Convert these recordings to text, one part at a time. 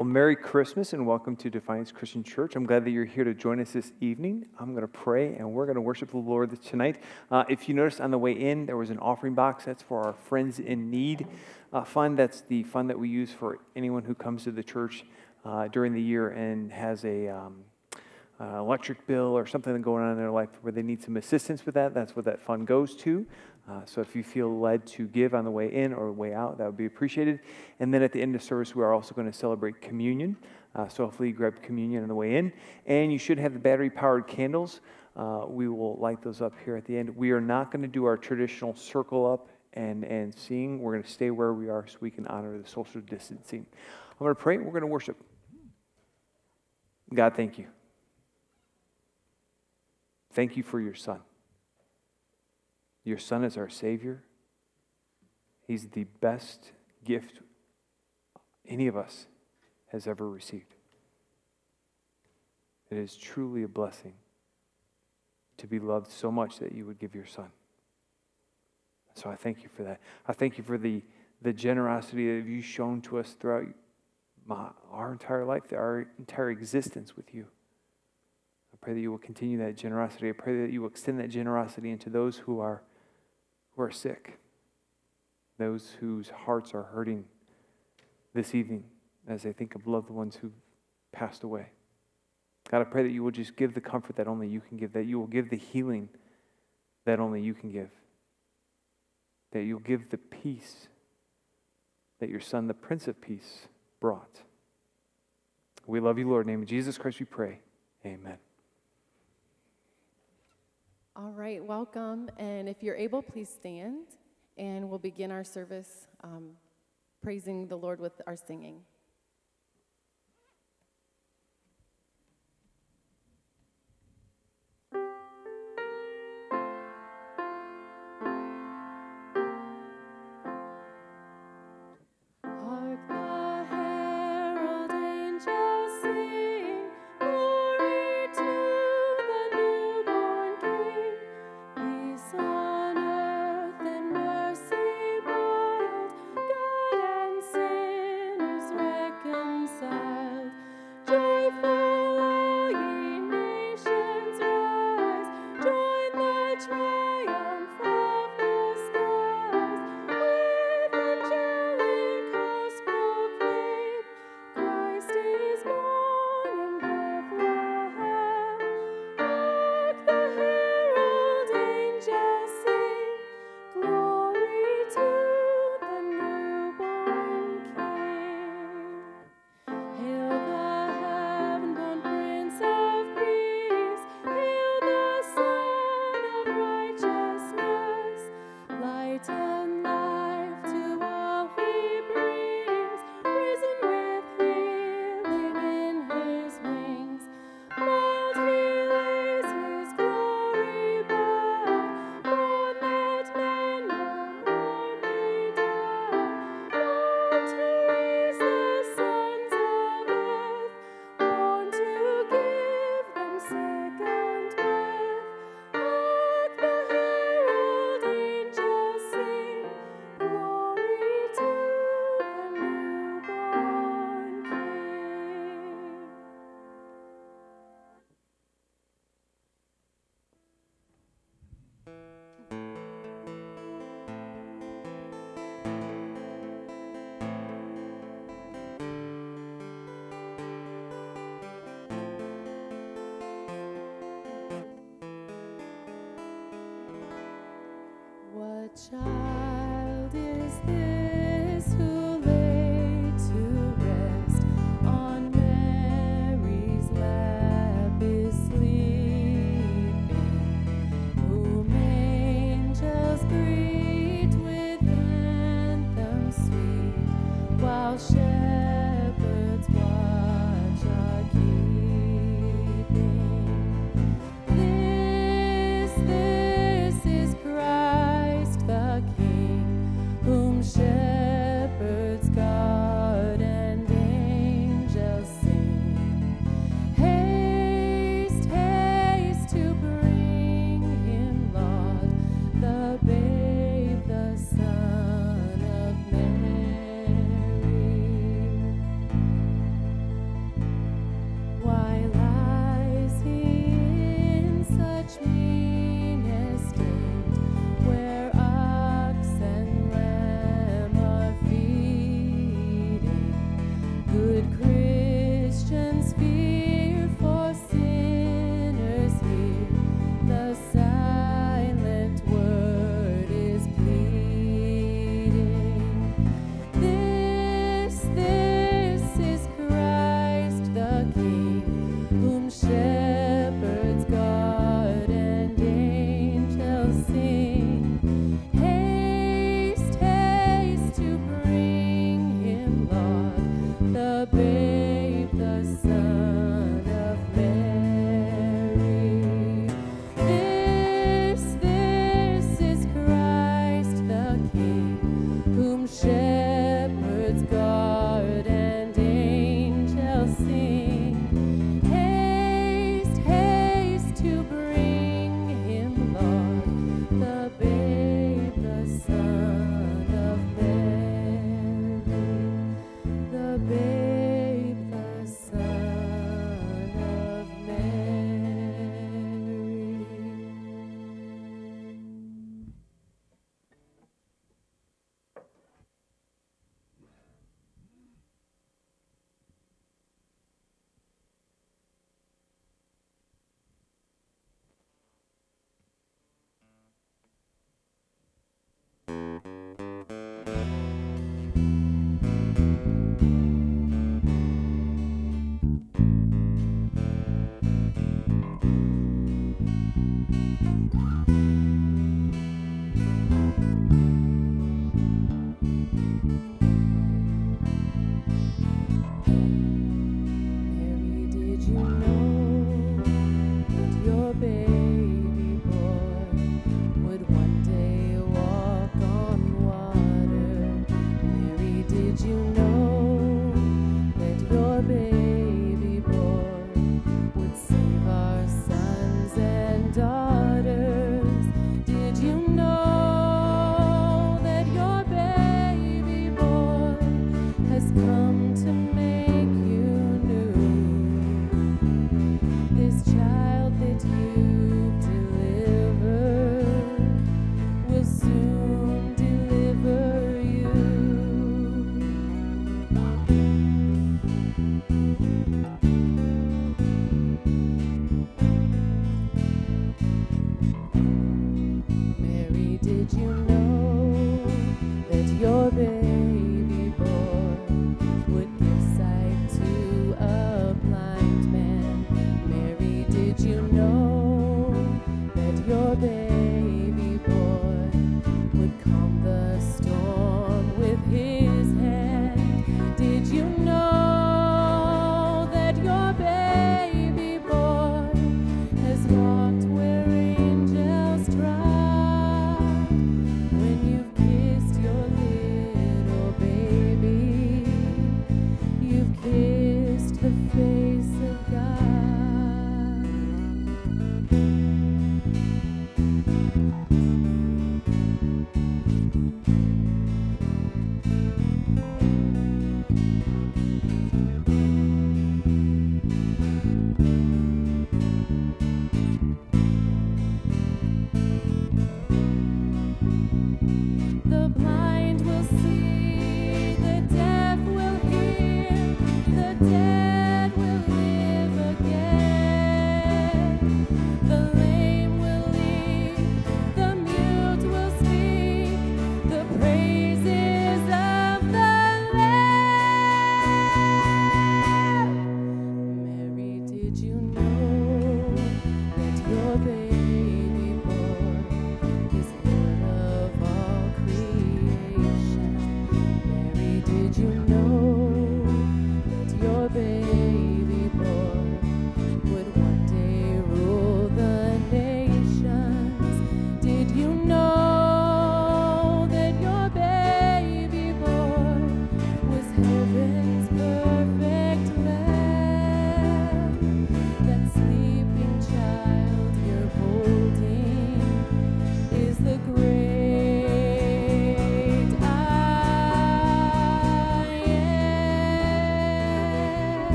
Well, Merry Christmas and welcome to Defiance Christian Church. I'm glad that you're here to join us this evening. I'm going to pray and we're going to worship the Lord tonight. Uh, if you noticed on the way in, there was an offering box. That's for our Friends in Need uh, fund. That's the fund that we use for anyone who comes to the church uh, during the year and has a um, uh, electric bill or something going on in their life where they need some assistance with that. That's what that fund goes to. Uh, so if you feel led to give on the way in or way out, that would be appreciated. And then at the end of service, we are also going to celebrate communion. Uh, so hopefully you grab communion on the way in. And you should have the battery powered candles. Uh, we will light those up here at the end. We are not going to do our traditional circle up and, and sing. We're going to stay where we are so we can honor the social distancing. I'm going to pray. We're going to worship. God, thank you. Thank you for your son. Your Son is our Savior. He's the best gift any of us has ever received. It is truly a blessing to be loved so much that you would give your Son. So I thank you for that. I thank you for the, the generosity that you've shown to us throughout my, our entire life, our entire existence with you. I pray that you will continue that generosity. I pray that you will extend that generosity into those who are who are sick, those whose hearts are hurting this evening as they think of loved ones who've passed away. God, I pray that you will just give the comfort that only you can give, that you will give the healing that only you can give, that you'll give the peace that your Son, the Prince of Peace, brought. We love you, Lord. In the name of Jesus Christ, we pray. Amen. All right, welcome. And if you're able, please stand. And we'll begin our service um, praising the Lord with our singing.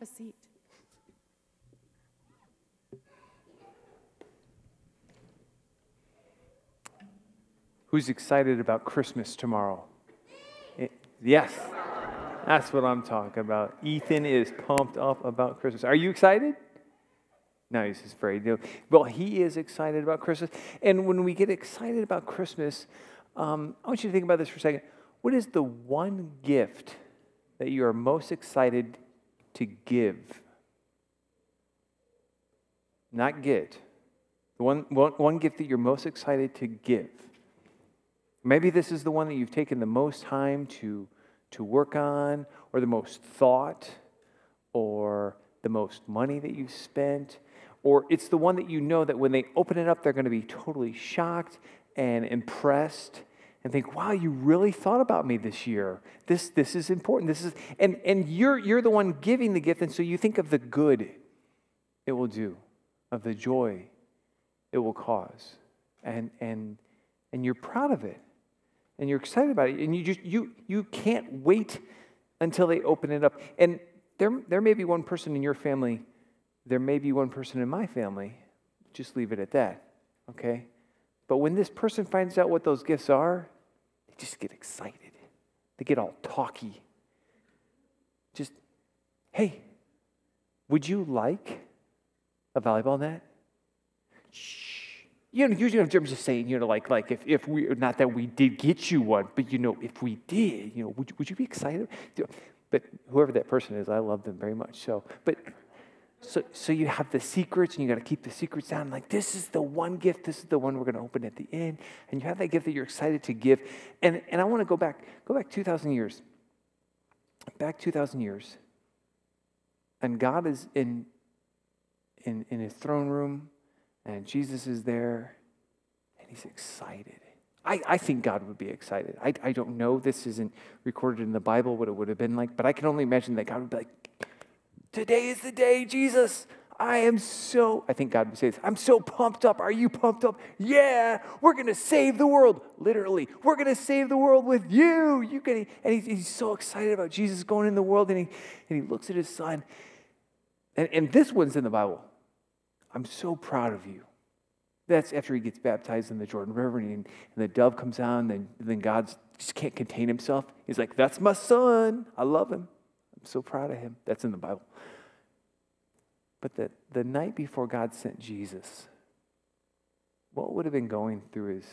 Have a seat. Who's excited about Christmas tomorrow? It, yes, that's what I'm talking about. Ethan is pumped up about Christmas. Are you excited? No, he's just afraid. Well, he is excited about Christmas. And when we get excited about Christmas, um, I want you to think about this for a second. What is the one gift that you are most excited to give? Not get. The one, one, one gift that you're most excited to give. Maybe this is the one that you've taken the most time to, to work on, or the most thought, or the most money that you've spent, or it's the one that you know that when they open it up, they're going to be totally shocked and impressed and think, wow, you really thought about me this year. This, this is important. This is, and, and you're, you're the one giving the gift, and so you think of the good it will do, of the joy it will cause. And, and, and you're proud of it and you're excited about it, and you just you you can't wait until they open it up. And there there may be one person in your family, there may be one person in my family. Just leave it at that, okay? But when this person finds out what those gifts are, they just get excited. They get all talky. Just, hey, would you like a volleyball net? Shh you know, usually I'm just saying, you know, like, like if, if we, not that we did get you one, but you know, if we did, you know, would would you be excited? But whoever that person is, I love them very much. So, but, so, so you have the secrets and you got to keep the secrets down. Like, this is the one gift, this is the one we're going to open at the end. And you have that gift that you're excited to give. And, and I want to go back, go back 2,000 years. Back 2,000 years. And God is in, in, in his throne room and Jesus is there, and he's excited. I, I think God would be excited. I, I don't know. This isn't recorded in the Bible what it would have been like, but I can only imagine that God would be like, Today is the day, Jesus. I am so, I think God would say this, I'm so pumped up. Are you pumped up? Yeah, we're going to save the world. Literally, we're going to save the world with you. You can, and he's, he's so excited about Jesus going in the world, and he, and he looks at his son. And, and this one's in the Bible. I'm so proud of you. That's after he gets baptized in the Jordan River and, and the dove comes out, and then, then God just can't contain himself. He's like, That's my son. I love him. I'm so proud of him. That's in the Bible. But the, the night before God sent Jesus, what would have been going through his,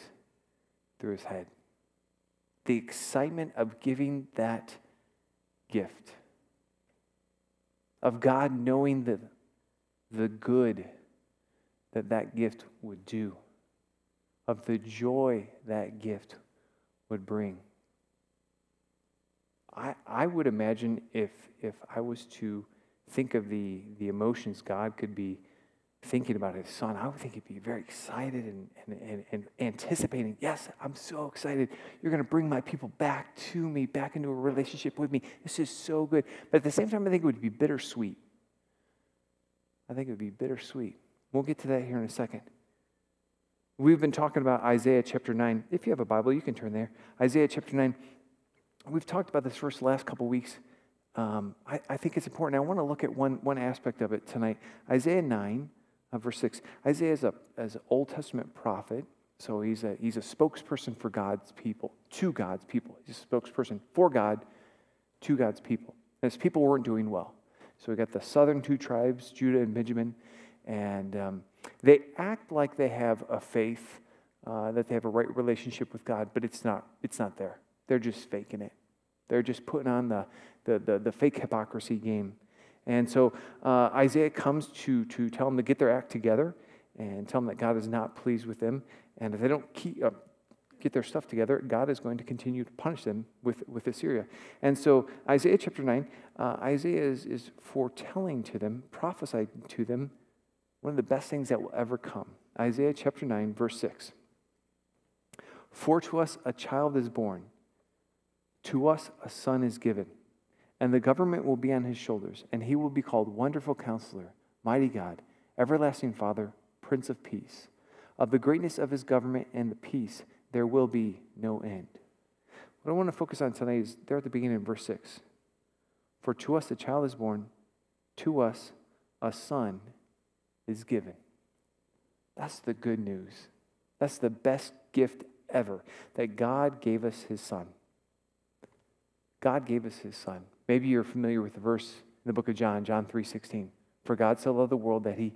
through his head? The excitement of giving that gift, of God knowing the, the good that that gift would do, of the joy that gift would bring. I, I would imagine if, if I was to think of the, the emotions God could be thinking about his son, I would think he'd be very excited and, and, and, and anticipating, yes, I'm so excited. You're going to bring my people back to me, back into a relationship with me. This is so good. But at the same time, I think it would be bittersweet. I think it would be bittersweet. We'll get to that here in a second. We've been talking about Isaiah chapter 9. If you have a Bible, you can turn there. Isaiah chapter 9. We've talked about this verse last couple weeks. Um, I, I, think it's important. I want to look at one, one aspect of it tonight. Isaiah 9, uh, verse 6. Isaiah is, a, is an Old Testament prophet, so he's a, he's a spokesperson for God's people, to God's people. He's a spokesperson for God, to God's people. And his people weren't doing well. So we got the southern two tribes, Judah and Benjamin, and um, they act like they have a faith, uh, that they have a right relationship with God, but it's not, it's not there. They're just faking it. They're just putting on the, the, the, the fake hypocrisy game. And so uh, Isaiah comes to, to tell them to get their act together and tell them that God is not pleased with them. And if they don't keep, uh, get their stuff together, God is going to continue to punish them with, with Assyria. And so, Isaiah chapter 9, uh, Isaiah is, is foretelling to them, prophesying to them one of the best things that will ever come. Isaiah chapter 9, verse 6. For to us a child is born, to us a son is given, and the government will be on his shoulders, and he will be called Wonderful Counselor, Mighty God, Everlasting Father, Prince of Peace. Of the greatness of his government and the peace, there will be no end. What I want to focus on tonight is there at the beginning in verse 6. For to us a child is born, to us a son is given. That's the good news. That's the best gift ever that God gave us his son. God gave us his son. Maybe you're familiar with the verse in the book of John, John 3:16. For God so loved the world that he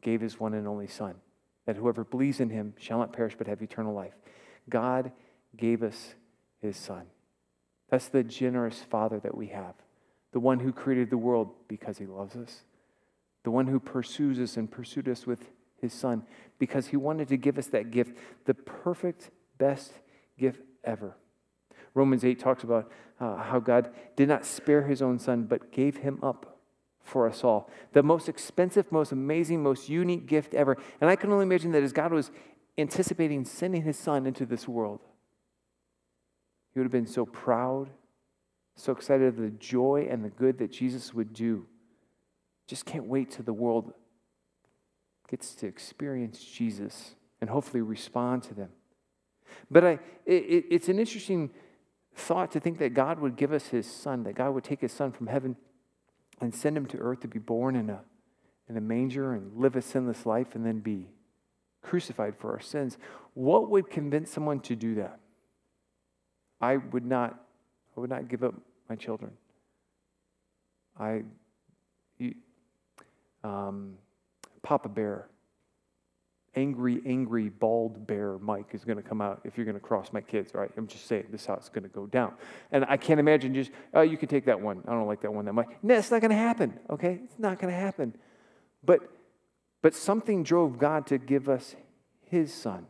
gave his one and only son, that whoever believes in him shall not perish but have eternal life. God gave us his son. That's the generous father that we have. The one who created the world because he loves us. The one who pursues us and pursued us with his son because he wanted to give us that gift, the perfect, best gift ever. Romans 8 talks about uh, how God did not spare his own son, but gave him up for us all. The most expensive, most amazing, most unique gift ever. And I can only imagine that as God was anticipating sending his son into this world, he would have been so proud, so excited of the joy and the good that Jesus would do. Just can't wait till the world gets to experience Jesus and hopefully respond to them. But I, it, it's an interesting thought to think that God would give us his son, that God would take his son from heaven and send him to earth to be born in a, in a manger and live a sinless life and then be crucified for our sins. What would convince someone to do that? I would not, I would not give up my children. I, you, um, Papa Bear angry, angry, bald bear Mike is going to come out if you're going to cross my kids, right? I'm just saying this is how it's going to go down. And I can't imagine just, oh, you can take that one. I don't like that one that much. No, it's not going to happen, okay? It's not going to happen. But, but something drove God to give us his son.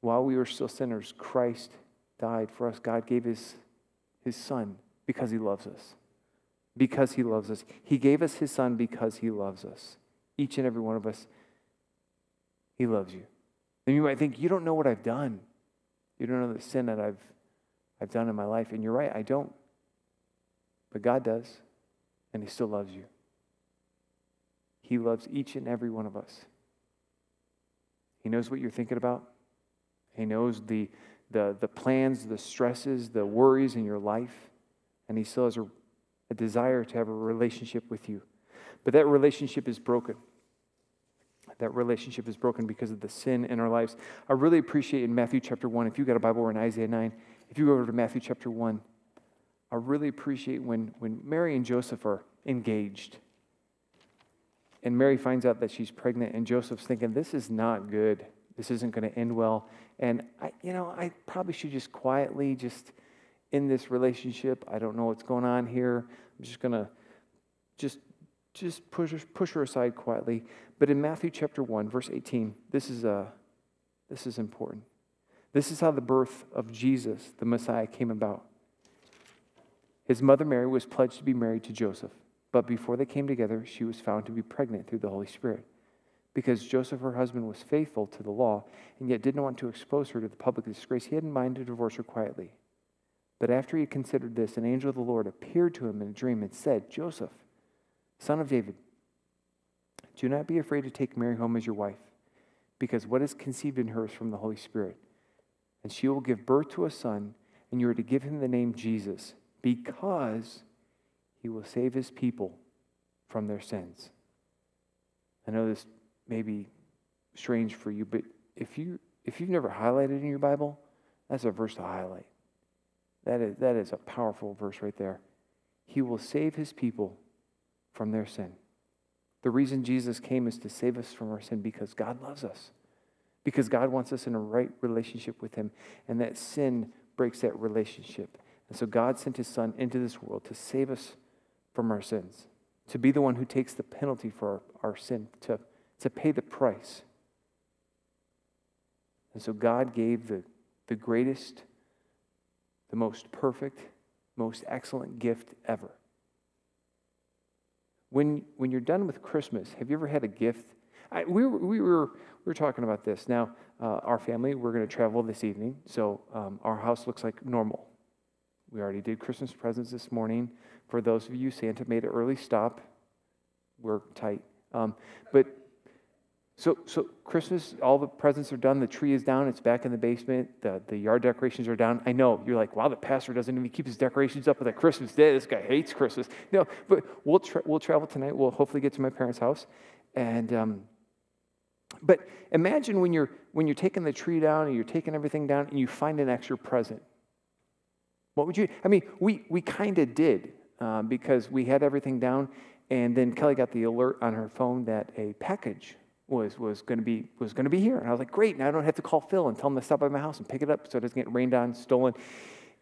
While we were still sinners, Christ died for us. God gave his, his son because he loves us. Because he loves us. He gave us his son because he loves us. Each and every one of us he loves you. And you might think, you don't know what I've done. You don't know the sin that I've, I've done in my life. And you're right, I don't. But God does, and He still loves you. He loves each and every one of us. He knows what you're thinking about. He knows the, the, the plans, the stresses, the worries in your life. And He still has a, a desire to have a relationship with you. But that relationship is broken that relationship is broken because of the sin in our lives. I really appreciate in Matthew chapter 1, if you got a Bible or in Isaiah 9, if you go over to Matthew chapter 1, I really appreciate when, when Mary and Joseph are engaged. And Mary finds out that she's pregnant, and Joseph's thinking, This is not good. This isn't going to end well. And I, you know, I probably should just quietly just in this relationship. I don't know what's going on here. I'm just going to just just push, push her aside quietly. But in Matthew chapter 1, verse 18, this is, uh, this is important. This is how the birth of Jesus, the Messiah, came about. His mother Mary was pledged to be married to Joseph, but before they came together, she was found to be pregnant through the Holy Spirit. Because Joseph, her husband, was faithful to the law and yet didn't want to expose her to the public disgrace, he had in mind to divorce her quietly. But after he had considered this, an angel of the Lord appeared to him in a dream and said, Joseph, Son of David, do not be afraid to take Mary home as your wife, because what is conceived in her is from the Holy Spirit. And she will give birth to a son, and you are to give him the name Jesus, because he will save his people from their sins. I know this may be strange for you, but if, you, if you've never highlighted in your Bible, that's a verse to highlight. That is, that is a powerful verse right there. He will save his people from their sin. The reason Jesus came is to save us from our sin because God loves us, because God wants us in a right relationship with Him, and that sin breaks that relationship. And so God sent His Son into this world to save us from our sins, to be the one who takes the penalty for our, our sin, to, to pay the price. And so God gave the, the greatest, the most perfect, most excellent gift ever when, when you're done with Christmas, have you ever had a gift? I, we, were, we, were, we were talking about this. Now, uh, our family, we're going to travel this evening, so um, our house looks like normal. We already did Christmas presents this morning. For those of you, Santa made an early stop. We're tight. Um, but So, so Christmas, all the presents are done. The tree is down. It's back in the basement. The, the yard decorations are down. I know you're like, wow, the pastor doesn't even keep his decorations up on Christmas day. This guy hates Christmas. No, but we'll tra- we'll travel tonight. We'll hopefully get to my parents' house, and um, but imagine when you're when you're taking the tree down and you're taking everything down and you find an extra present. What would you? I mean, we we kind of did um, because we had everything down, and then Kelly got the alert on her phone that a package was was going to be was going to be here. And I was like, great! Now I don't have to call Phil and tell him to stop by my house and pick it up so it doesn't get rained on, stolen.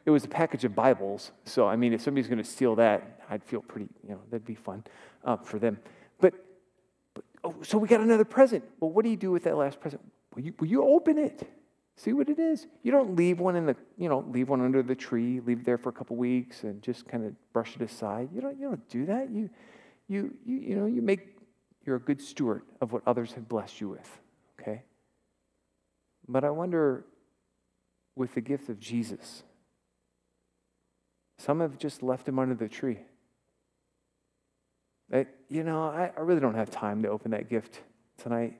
It was a package of Bibles, so I mean, if somebody's going to steal that, I'd feel pretty, you know, that'd be fun uh, for them. But, but oh, so we got another present. Well, what do you do with that last present? Will you, will you open it? See what it is. You don't leave one in the, you know, leave one under the tree, leave it there for a couple weeks, and just kind of brush it aside. You don't, you don't do that. You, you, you, you know, you make you're a good steward of what others have blessed you with, okay? But I wonder with the gift of Jesus, some have just left him under the tree. But, you know, I, I really don't have time to open that gift tonight.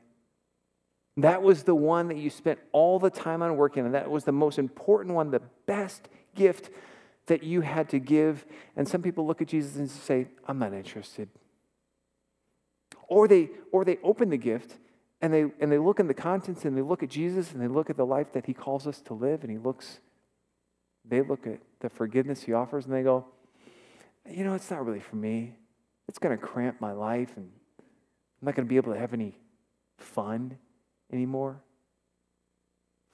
That was the one that you spent all the time on working. And that was the most important one, the best gift that you had to give. And some people look at Jesus and say, I'm not interested. Or they, or they open the gift and they, and they look in the contents and they look at Jesus and they look at the life that he calls us to live and he looks, they look at the forgiveness he offers and they go, you know, it's not really for me. It's going to cramp my life and I'm not going to be able to have any fun anymore.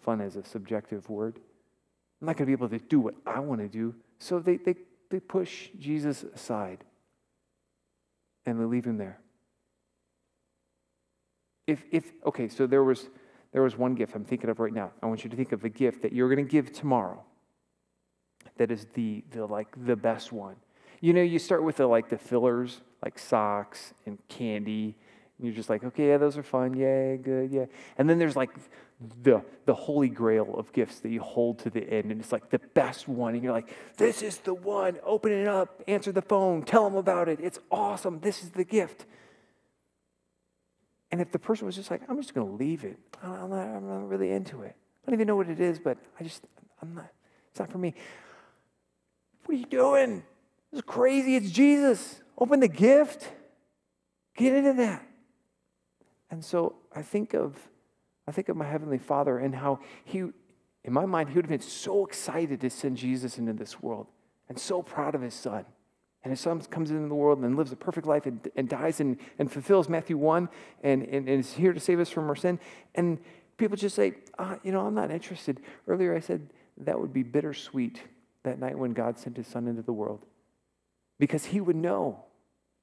Fun is a subjective word. I'm not going to be able to do what I want to do. So they, they, they push Jesus aside and they leave him there. If, if okay, so there was, there was one gift I'm thinking of right now. I want you to think of a gift that you're going to give tomorrow that is the, the like the best one. You know, you start with the like the fillers, like socks and candy, and you're just like, okay, yeah, those are fun, yeah, good, yeah. And then there's like the the holy grail of gifts that you hold to the end, and it's like the best one, and you're like, this is the one. Open it up, answer the phone, tell them about it. It's awesome. This is the gift. And if the person was just like, I'm just going to leave it, I'm not, I'm not really into it. I don't even know what it is, but I just, I'm not, it's not for me. What are you doing? This is crazy. It's Jesus. Open the gift. Get into that. And so I think of, I think of my Heavenly Father and how he, in my mind, he would have been so excited to send Jesus into this world and so proud of his son. And his son comes into the world and lives a perfect life and, and dies and, and fulfills Matthew 1 and, and, and, is here to save us from our sin. And people just say, ah, you know, I'm not interested. Earlier I said that would be bittersweet that night when God sent his son into the world. Because he would know,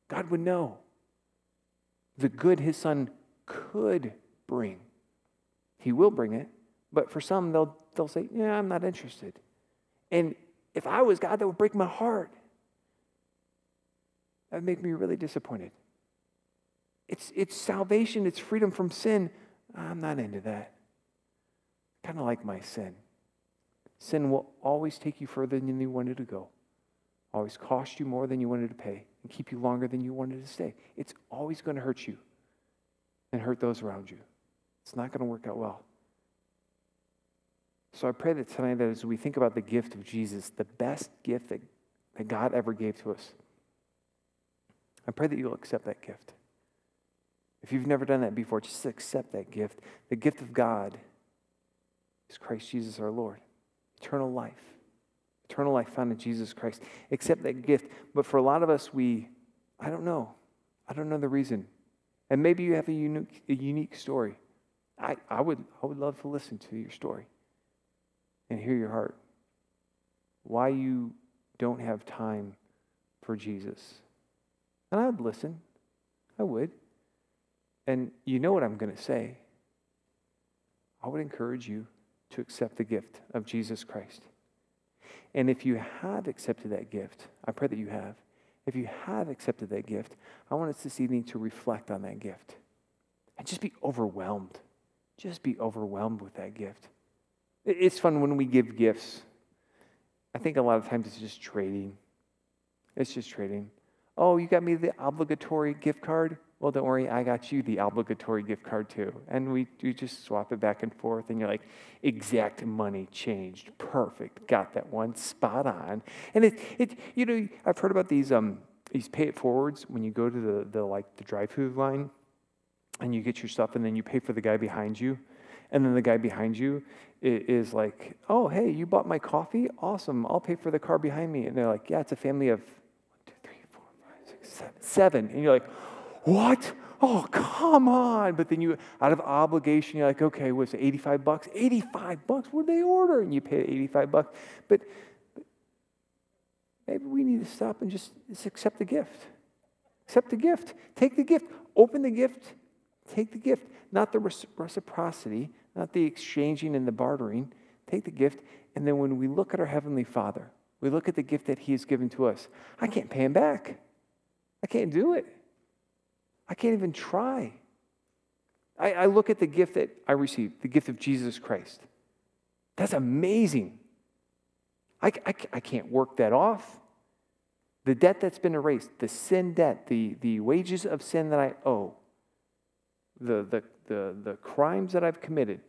God would know the good his son could bring. He will bring it, but for some, they'll, they'll say, yeah, I'm not interested. And if I was God, that would break my heart. That would make me really disappointed. It's, it's salvation, it's freedom from sin. I'm not into that. Kind of like my sin. Sin will always take you further than you wanted to go, always cost you more than you wanted to pay, and keep you longer than you wanted to stay. It's always going to hurt you and hurt those around you. It's not going to work out well. So I pray that tonight, that as we think about the gift of Jesus, the best gift that, that God ever gave to us, I pray that you'll accept that gift. If you've never done that before, just accept that gift. The gift of God is Christ Jesus our Lord, eternal life. Eternal life found in Jesus Christ. Accept that gift. But for a lot of us, we, I don't know. I don't know the reason. And maybe you have a unique, a unique story. I, I, would, I would love to listen to your story and hear your heart. Why you don't have time for Jesus. And I would listen. I would. And you know what I'm going to say. I would encourage you to accept the gift of Jesus Christ. And if you have accepted that gift, I pray that you have. If you have accepted that gift, I want us this evening to reflect on that gift and just be overwhelmed. Just be overwhelmed with that gift. It's fun when we give gifts. I think a lot of times it's just trading. It's just trading. Oh, you got me the obligatory gift card? well, don't worry, I got you the obligatory gift card too. And we, we just swap it back and forth, and you're like, exact money changed. Perfect. Got that one spot on. And it, it you know, I've heard about these, um, these pay it forwards when you go to the, the like the drive through line and you get your stuff and then you pay for the guy behind you. And then the guy behind you is like, oh, hey, you bought my coffee? Awesome. I'll pay for the car behind me. And they're like, yeah, it's a family of seven. And you're like, what? Oh, come on. But then you, out of obligation, you're like, okay, what's it, 85 bucks? 85 bucks? What did they order? And you pay 85 bucks. But, but maybe we need to stop and just, just accept the gift. Accept the gift. Take the gift. Open the gift. Take the gift. Not the reciprocity, not the exchanging and the bartering. Take the gift. And then when we look at our Heavenly Father, we look at the gift that He has given to us. I can't pay Him back. I can't do it. I can't even try. I, I look at the gift that I received, the gift of Jesus Christ. That's amazing. I, I, I can't work that off. The debt that's been erased, the sin debt, the, the wages of sin that I owe, the, the, the, the crimes that I've committed.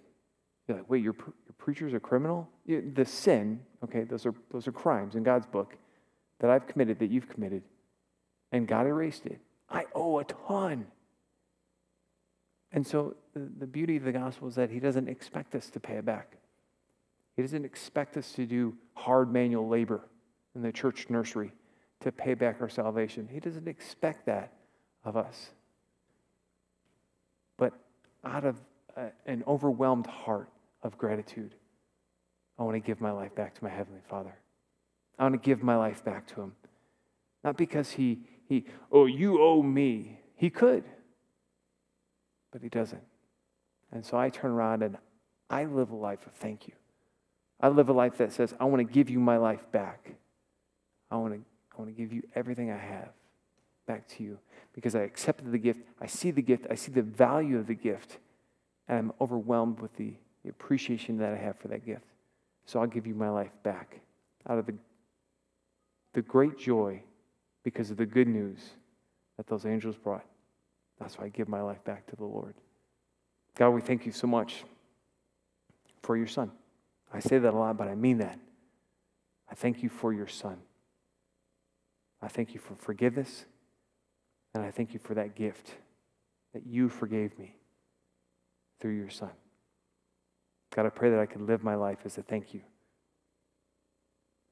You're like, wait, your, your preacher's a criminal? The sin, okay, those are, those are crimes in God's book that I've committed, that you've committed, and God erased it. I owe a ton. And so the, beauty of the gospel is that he doesn't expect us to pay it back. He doesn't expect us to do hard manual labor in the church nursery to pay back our salvation. He doesn't expect that of us. But out of a, an overwhelmed heart of gratitude, I want to give my life back to my Heavenly Father. I want to give my life back to Him. Not because He, he, oh, you owe me. He could, but he doesn't. And so I turn around and I live a life of thank you. I live a life that says, I want to give you my life back. I want to, I want to give you everything I have back to you because I accepted the gift. I see the gift. I see the value of the gift. And I'm overwhelmed with the, the appreciation that I have for that gift. So I'll give you my life back out of the, the great joy because of the good news that those angels brought. That's why I give my life back to the Lord. God, we thank you so much for your son. I say that a lot, but I mean that. I thank you for your son. I thank you for forgiveness, and I thank you for that gift that you forgave me through your son. God, I pray that I can live my life as a thank you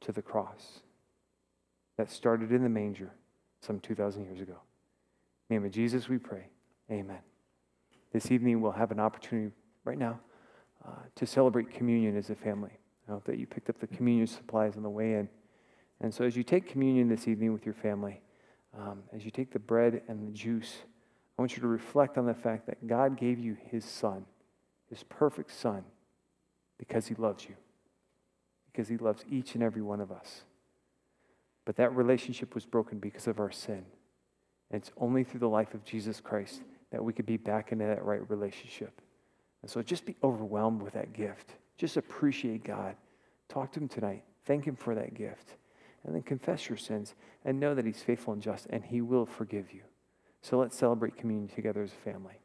to the cross that started in the manger some 2,000 years ago. In the name of Jesus, we pray. Amen. This evening, we'll have an opportunity right now uh, to celebrate communion as a family. I hope that you picked up the communion supplies on the way in. And so, as you take communion this evening with your family, um, as you take the bread and the juice, I want you to reflect on the fact that God gave you His Son, His perfect Son, because He loves you, because He loves each and every one of us. But that relationship was broken because of our sin. And it's only through the life of Jesus Christ that we could be back into that right relationship. And so just be overwhelmed with that gift. Just appreciate God. Talk to Him tonight. Thank Him for that gift. And then confess your sins and know that He's faithful and just and He will forgive you. So let's celebrate communion together as a family.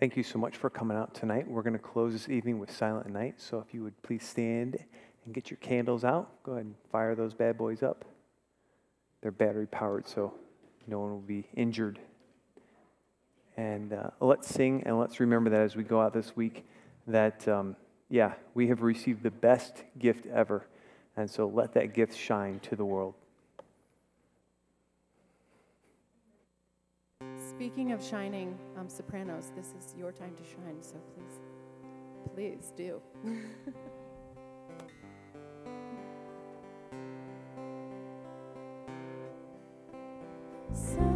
Thank you so much for coming out tonight. We're going to close this evening with Silent Night. So if you would please stand and get your candles out, go ahead and fire those bad boys up. They're battery powered, so no one will be injured. And uh, let's sing and let's remember that as we go out this week, that, um, yeah, we have received the best gift ever. And so let that gift shine to the world. Speaking of shining, um, sopranos, this is your time to shine, so please, please do. Silent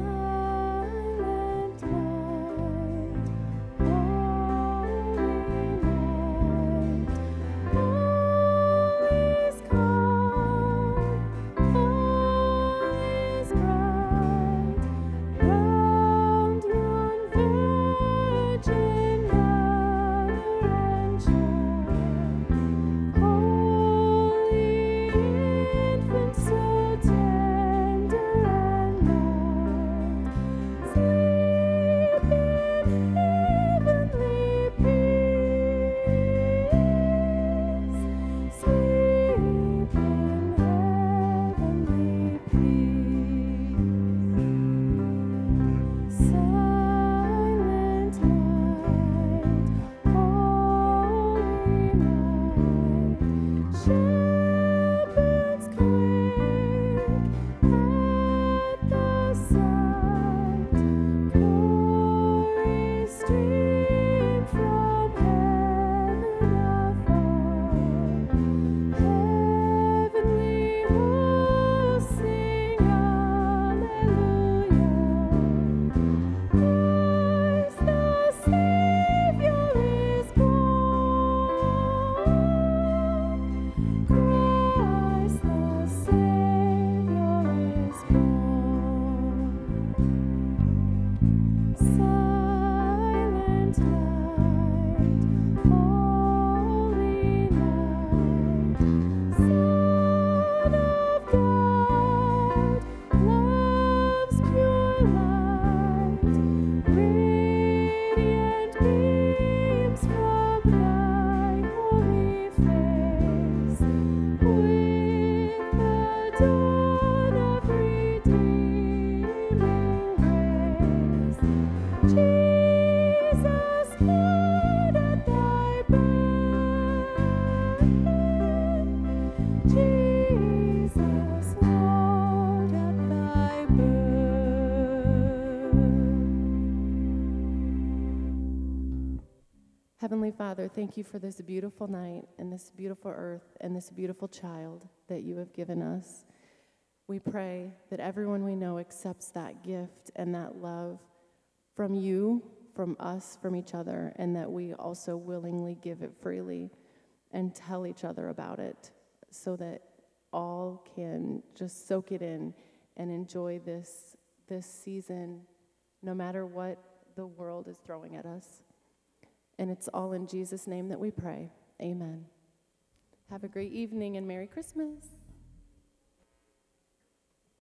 peace. Thank you for this beautiful night and this beautiful earth and this beautiful child that you have given us. We pray that everyone we know accepts that gift and that love from you, from us, from each other, and that we also willingly give it freely and tell each other about it so that all can just soak it in and enjoy this, this season no matter what the world is throwing at us. And it's all in Jesus' name that we pray. Amen. Have a great evening and Merry Christmas.